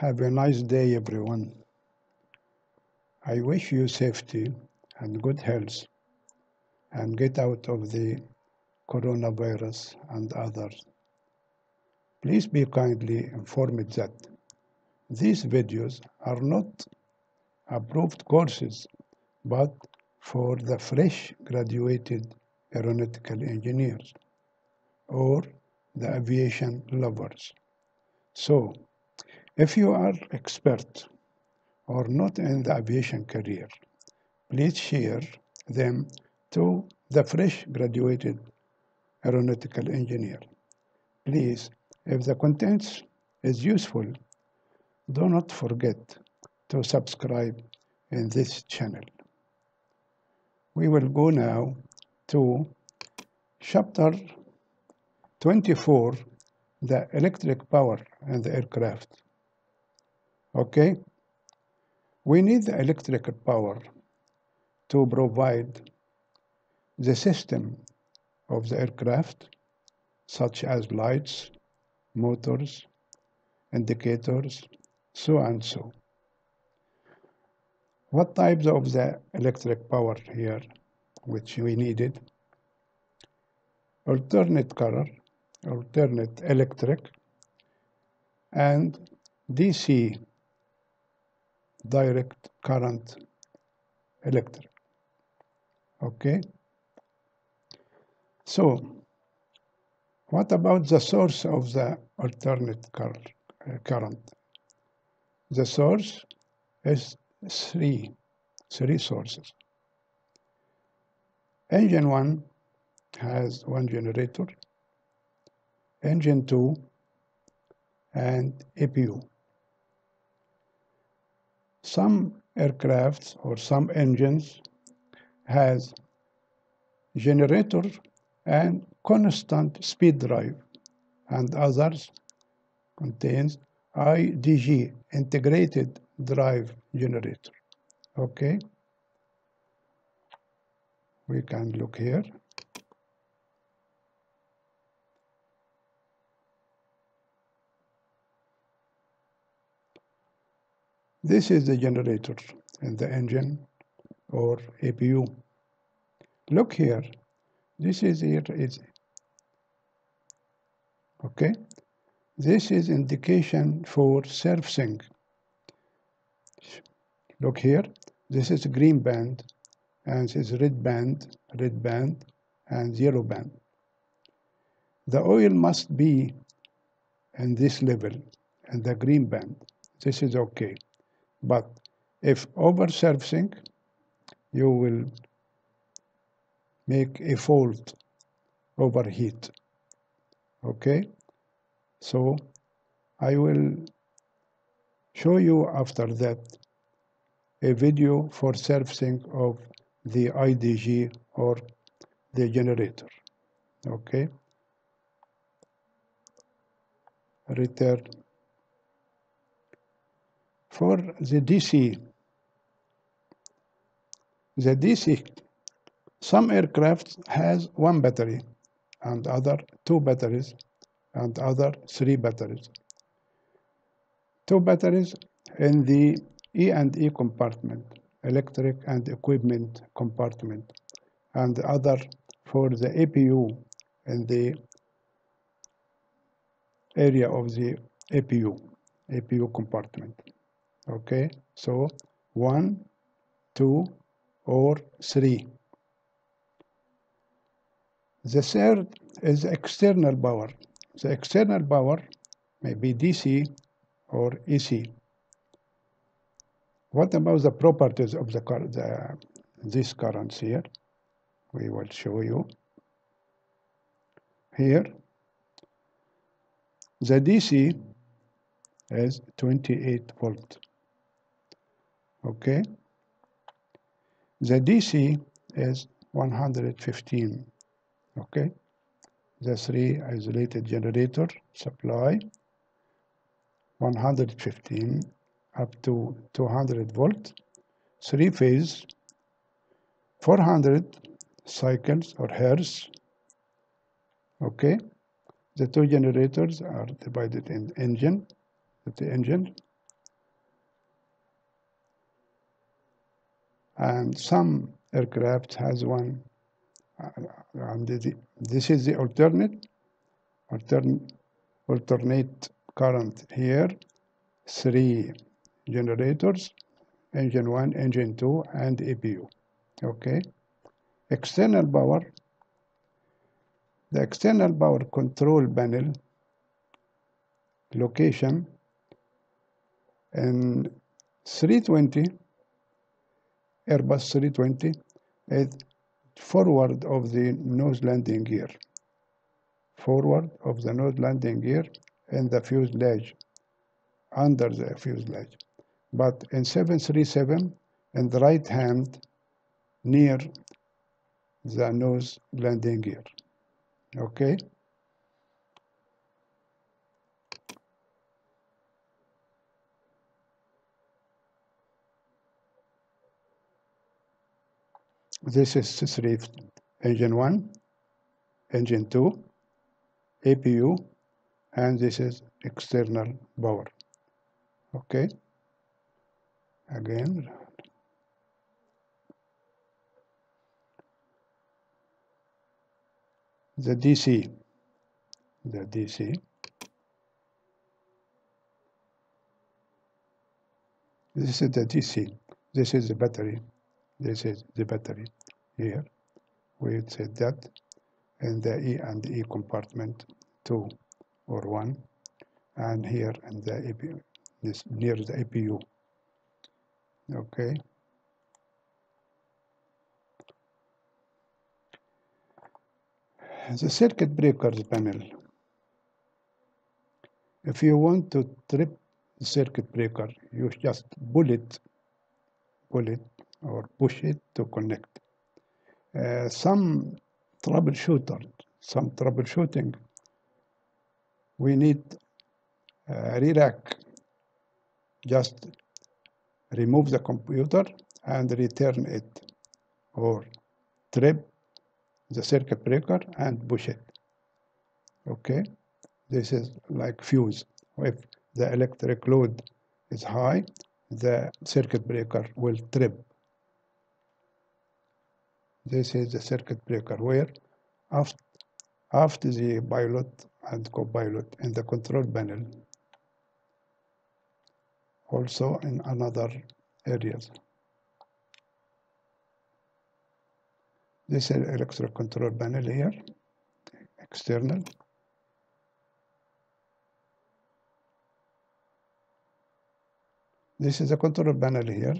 Have a nice day, everyone. I wish you safety and good health and get out of the coronavirus and others. Please be kindly informed that these videos are not approved courses but for the fresh graduated aeronautical engineers or the aviation lovers. So, if you are expert or not in the aviation career, please share them to the fresh graduated aeronautical engineer. Please, if the contents is useful, do not forget to subscribe in this channel. We will go now to chapter 24, the electric power in the aircraft. Okay? We need the electrical power to provide the system of the aircraft, such as lights, motors, indicators, so and so. What types of the electric power here, which we needed? Alternate current, alternate electric, and DC direct current electric. Okay? So, what about the source of the alternate uh, current? The source is three, three sources. Engine 1 has one generator, engine 2 and APU. Some aircrafts or some engines has generator and constant speed drive and others contains IDG integrated drive generator. Okay. We can look here This is the generator in the engine or APU. Look here. This is here is okay. This is indication for servicing. Look here. This is green band and this is red band, red band and yellow band. The oil must be in this level in the green band. This is okay. But if over servicing, you will make a fault overheat. Okay? So I will show you after that a video for servicing of the IDG or the generator. Okay? Return for the DC. The DC, some aircraft has one battery and other two batteries and other three batteries. Two batteries in the E and E compartment, electric and equipment compartment, and the other for the APU in the area of the APU, APU compartment okay so one two or three. The third is external power. The external power may be DC or AC what about the properties of the, the these here? We will show you. Here the DC is 28 volt okay? The DC is 115 okay? The three isolated generator supply 115 up to 200 volt. Three phase 400 cycles or hertz. Okay? The two generators are divided in engine the engine and some aircraft has one uh, and the, this is the alternate altern, alternate current here. Three generators engine 1 engine 2 and APU okay? External power the external power control panel location in 320 Airbus 320 is forward of the nose landing gear. Forward of the nose landing gear and the fuselage under the fuselage but in 737 in the right hand near the nose landing gear. Okay this is three engine 1 engine 2 APU and this is external power. Okay. Again. The DC the DC this is the DC this is the battery this is the battery here. We said that in the E and E compartment 2 or 1 and here in the APU this near the APU okay. The circuit breakers panel. If you want to trip the circuit breaker you just pull it pull it or push it to connect. Uh, some troubleshooter some troubleshooting we need uh, re-rack just remove the computer and return it or trip the circuit breaker and push it. Okay? This is like fuse. If the electric load is high the circuit breaker will trip this is the circuit breaker where after, after the pilot and co-pilot in the control panel also in another areas. This is electric control panel here, external. This is a control panel here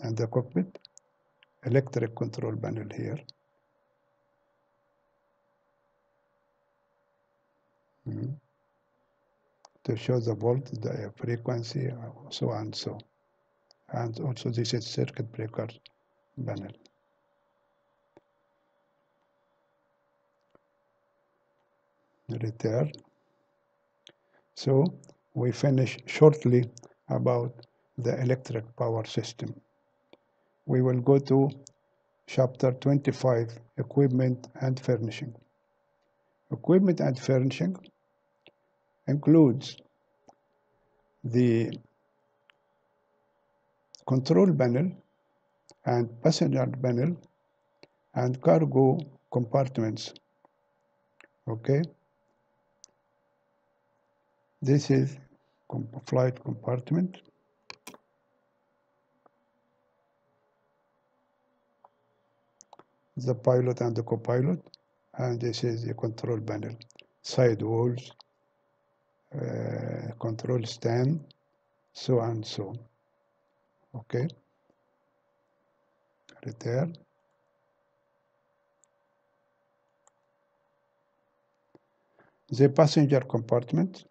and the cockpit, electric control panel here. Mm to show the volt, the frequency, so and so. And also this is circuit breaker panel. Return. So we finish shortly about the electric power system. We will go to chapter 25, equipment and furnishing. Equipment and furnishing includes the control panel and passenger panel and cargo compartments. Okay? This is flight compartment the pilot and the co-pilot and this is the control panel. Side walls uh, control stand so and so. Okay? Return the passenger compartment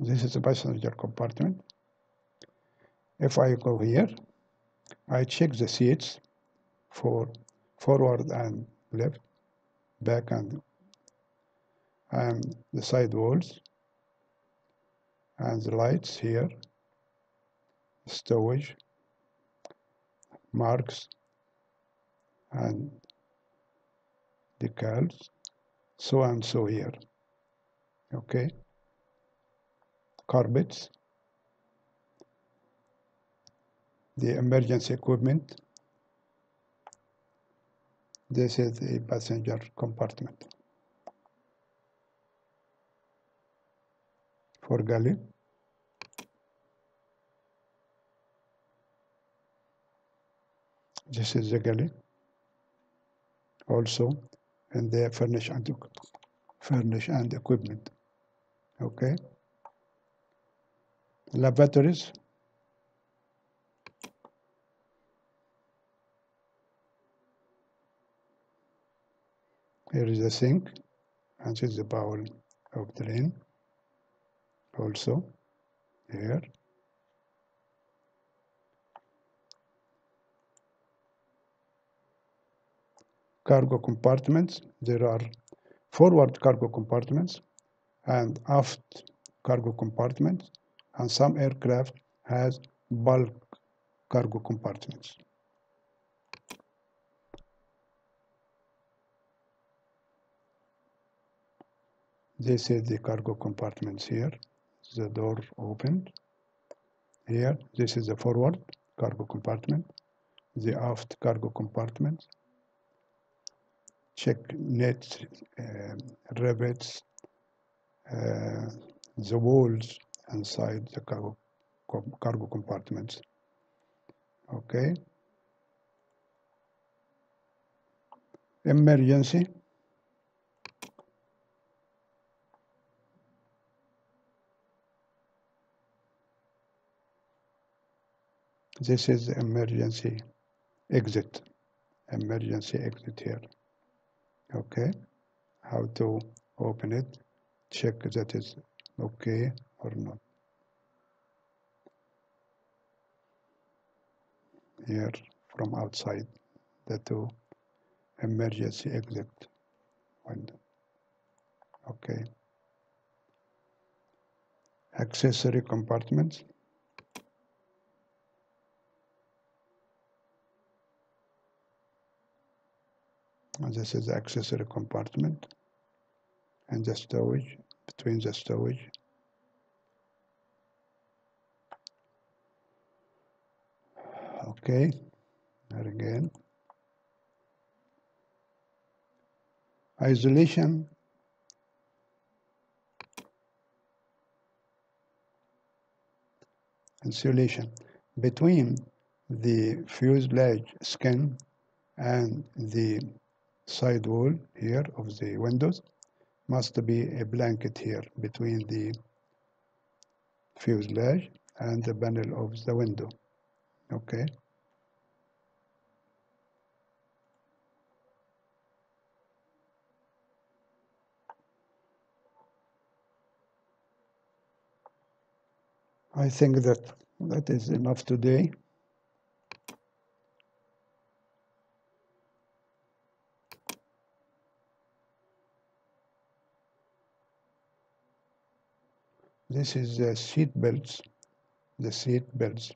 this is the passenger compartment. If I go here I check the seats for forward and left back and and the side walls and the lights here stowage marks and decals so and so here okay carpets the emergency equipment this is the passenger compartment. For galley. This is the galley. Also and the furnish and furnish and equipment. Okay lavatories here is the sink and this is the bowl of the drain also here. Cargo compartments there are forward cargo compartments and aft cargo compartments and some aircraft has bulk cargo compartments. This is the cargo compartments here. The door opened. Here this is the forward cargo compartment. The aft cargo compartment check net uh, rivets uh, the walls inside the cargo cargo compartments. Okay. Emergency. This is the emergency exit. Emergency exit here. Okay. How to open it. Check that is okay or not here from outside the two emergency exit window. Okay. Accessory compartments. And this is the accessory compartment and the stowage between the stowage okay there again. Isolation. Insulation. Between the fuselage skin and the side wall here of the windows must be a blanket here between the fuselage and the panel of the window. Okay I think that that is enough today. This is the seat belts. The seat belts.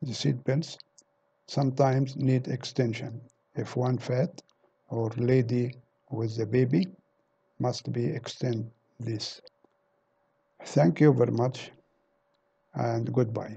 The seat belts sometimes need extension. If one fat or lady with the baby must be extend this thank you very much and goodbye